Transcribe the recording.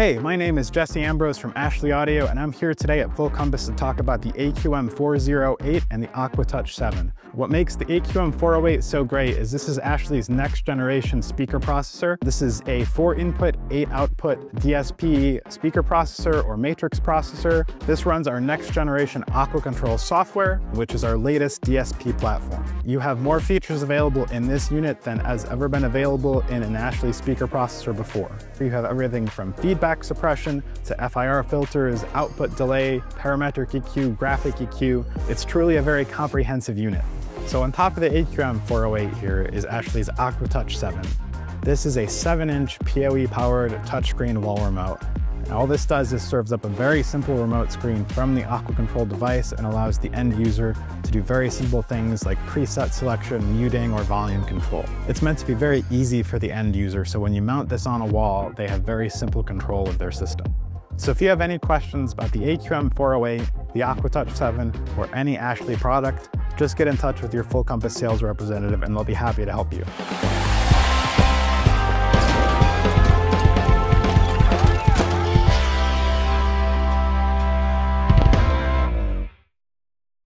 Hey, my name is Jesse Ambrose from Ashly Audio, and I'm here today at Full Compass to talk about the AQM 408 and the AquaTouch 7. What makes the AQM 408 so great is this is Ashly's next generation speaker processor. This is a 4 input, 8 output DSP speaker processor or matrix processor. This runs our next generation AquaControl software, which is our latest DSP platform. You have more features available in this unit than has ever been available in an Ashly speaker processor before. You have everything from feedback suppression to FIR filters, output delay, parametric EQ, graphic EQ. It's truly a very comprehensive unit. So on top of the AQM 408 here is Ashly's AquaTouch 7. This is a 7-inch PoE-powered touchscreen wall remote all this does is serves up a very simple remote screen from the AquaControl device and allows the end user to do very simple things like preset selection, muting, or volume control. It's meant to be very easy for the end user, so when you mount this on a wall, they have very simple control of their system. So if you have any questions about the AQM 408, the AquaTouch 7, or any Ashly product, just get in touch with your Full Compass sales representative and they'll be happy to help you.